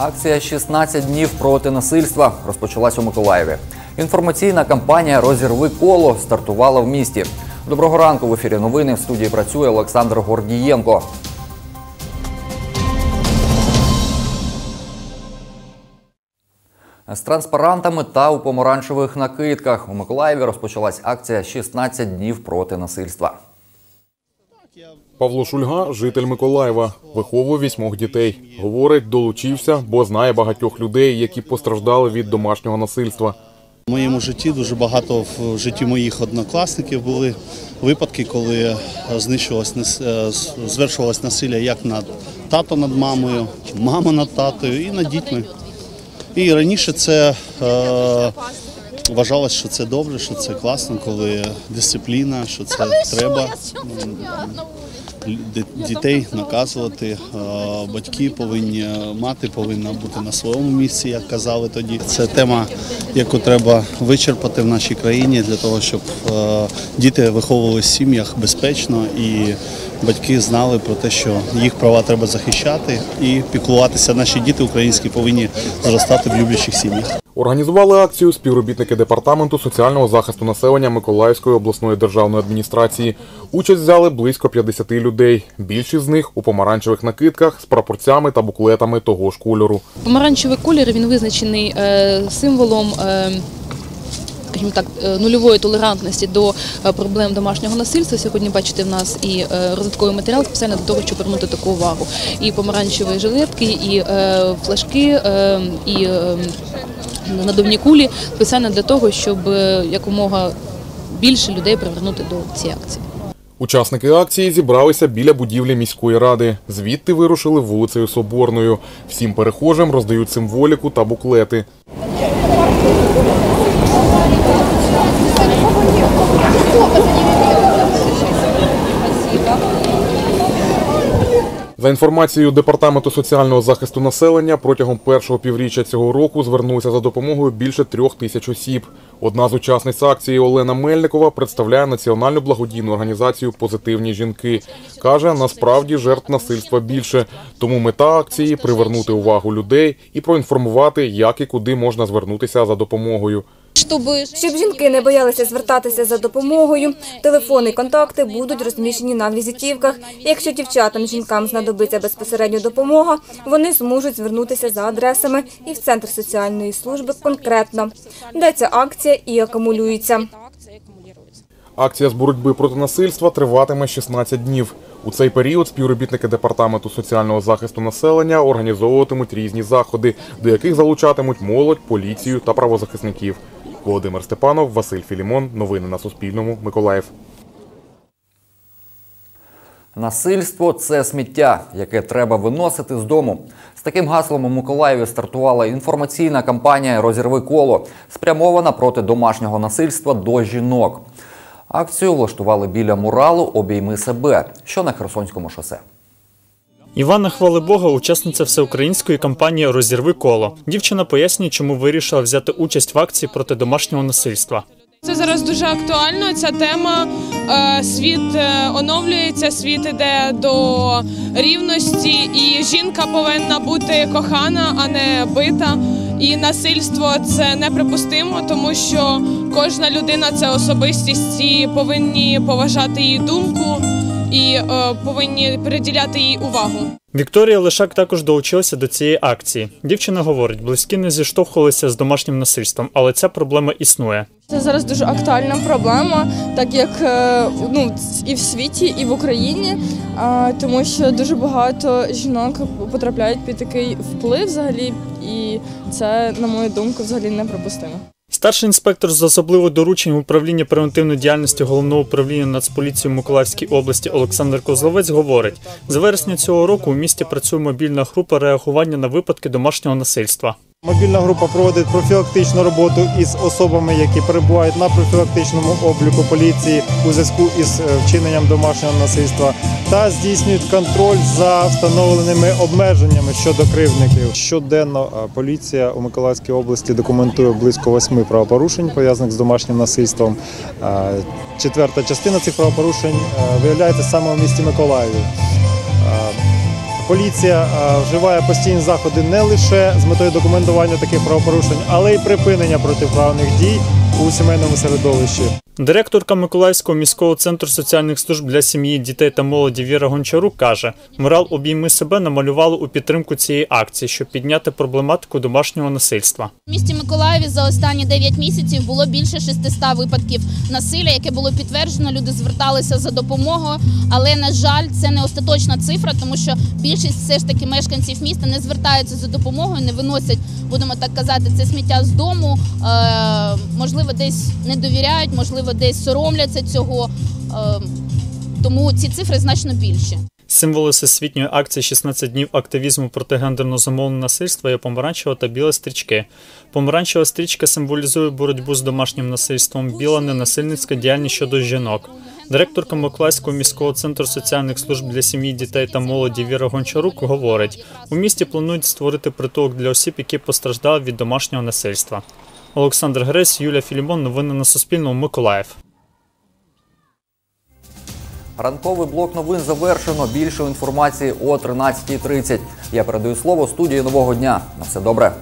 Акція «16 днів проти насильства розпочалась у Миколаєві. Інформаційна кампанія Розірви коло стартувала в місті. Доброго ранку в ефірі новини. В студії працює Олександр Гордієнко. З транспарантами та у помаранчевих накидках у Миколаєві розпочалась акція «16 днів проти насильства. Павло Шульга, житель Миколаєва, виховує вісьмох дітей. Говорить, долучився, бо знає багатьох людей, які постраждали від домашнього насильства. В моєму житті дуже багато в житті моїх однокласників були випадки, коли знищувалось е, звершувалось насилля як над тато над мамою, мама над татою і над дітьми. І раніше це е, вважалось, що це добре, що це класно, коли дисципліна, що це треба дітей наказувати. Е, Батьки повинні мати повинна бути на своєму місці, як казали тоді. Це тема, яку треба вичерпати в нашій країні для того, щоб е, діти виховувалися в сім'ях безпечно і батьки знали про те, що їх права треба захищати і піклуватися. Наші діти українські повинні зростати в люблячих сім'ях. Організували акцію співробітники департаменту соціального захисту населення Миколаївської обласної державної адміністрації. Участь взяли близько 50 людей. Більшість з них у помаранчевих накидках з прапорцями та буклетами того ж кольору. Помаранчевий колір він визначений е, символом. Скажімо так, е, нульової толерантності до е, проблем домашнього насильства. Сьогодні бачите в нас і е, розвитковий матеріал спеціально для того, щоб привернути таку увагу. І помаранчеві жилетки, і флажки, і надувні кулі спеціально для того, щоб якомога більше людей привернути до цієї акції. Учасники акції зібралися біля будівлі міської ради. Звідти вирушили вулицею Соборною. Всім перехожим роздають символіку та буклети. Інформацією департаменту соціального захисту населення, протягом першого півріччя цього року звернулися за допомогою більше трьох тисяч осіб. Одна з учасниць акції Олена Мельникова представляє національну благодійну організацію Позитивні жінки. каже, насправді жертв насильства більше. Тому мета акції привернути увагу людей і проінформувати, як і куди можна звернутися за допомогою. Щоб жінки не боялися звертатися за допомогою, телефони, контакти будуть розміщені на візитівках. Якщо дівчатам жінкам знадобиться безпосередньо допомога, вони зможуть звернутися за адресами і в центр соціальної служби конкретно, де ця акція і акумулюється. Акція з боротьби проти насильства триватиме 16 днів. У цей період співробітники департаменту соціального захисту населення організовуватимуть різні заходи, до яких залучатимуть молодь, поліцію та правозахисників. Володимир Степанов, Василь Філімон. Новини на Суспільному. Миколаїв. Насильство це сміття, яке треба виносити з дому. З таким гаслом у Миколаєві стартувала інформаційна кампанія Розірви коло, спрямована проти домашнього насильства до жінок. Акцію влаштували біля муралу Обійми себе, що на Херсонському шосе. Івана Хвалибога, учасниця всеукраїнської кампанії Розірви коло. Дівчина пояснює, чому вирішила взяти участь в акції проти домашнього насильства. Це зараз дуже актуально. Ця тема Е, світ е, оновлюється, світ іде до рівності, і жінка повинна бути кохана, а не бита. І насильство це неприпустимо, тому що кожна людина це особистість і повинні поважати її думку і е, повинні приділяти їй увагу. Вікторія Лишак також долучилася до цієї акції. Дівчина говорить, близькі не зіштовхувалися з домашнім насильством, але ця проблема існує. Це зараз дуже актуальна проблема, так як е, ну і в світі, і в Україні, а, тому що дуже багато жінок потрапляють під такий вплив взагалі, і це, на мою думку, взагалі неприпустимо. Старший інспектор з особливих доручень управління превентивної діяльності головного управління Нацполіції Миколаївській області Олександр Козловець говорить: з вересня цього року у місті працює мобільна група реагування на випадки домашнього насильства. Мобільна група проводить профілактичну роботу із особами, які перебувають на профілактичному обліку поліції у зв'язку із е, вчиненням домашнього насильства та здійснюють контроль за встановленими обмеженнями щодо кривдників. Щоденно е, поліція у Миколаївській області документує близько восьми правопорушень пов'язаних з домашнім насильством. Е, Четверта частина цих правопорушень виявляється саме у місті Миколаєві. Поліція е, вживає постійні заходи не лише з метою документування таких правопорушень, але й припинення протиправних дій у сімейному середовищі. Директорка Миколаївського міського центру соціальних служб для сім'ї, дітей та молоді Віра Гончарук каже: мурал обійми себе намалювали у підтримку цієї акції, щоб підняти проблематику домашнього насильства. В місті Миколаєві за останні 9 місяців було більше 600 випадків насилля, яке було підтверджено. Люди зверталися за допомогою, але на жаль, це не остаточна цифра, тому що більшість все ж таки мешканців міста не звертаються за допомогою, не виносять, будемо так казати, це сміття з дому. Е, можливо, десь не довіряють, можливо, десь соромляться цього. Е, тому ці цифри значно більші. Символи всесвітньої акції «16 днів активізму проти гендерно замовленого насильства є помаранчева та біла стрічки. Помаранчева стрічка символізує боротьбу з домашнім насильством, біла ненасильницька діяльність щодо жінок. Директорка Миколаївського міського центру соціальних служб для сім'ї, дітей та молоді Віра Гончарук говорить: у місті планують створити притулок для осіб, які постраждали від домашнього насильства. Олександр Гресь, Юлія Філімон. Новини на Суспільному. Миколаїв. Ранковий блок новин завершено. Більше інформації о 13.30. Я передаю слово студії нового дня. На все добре.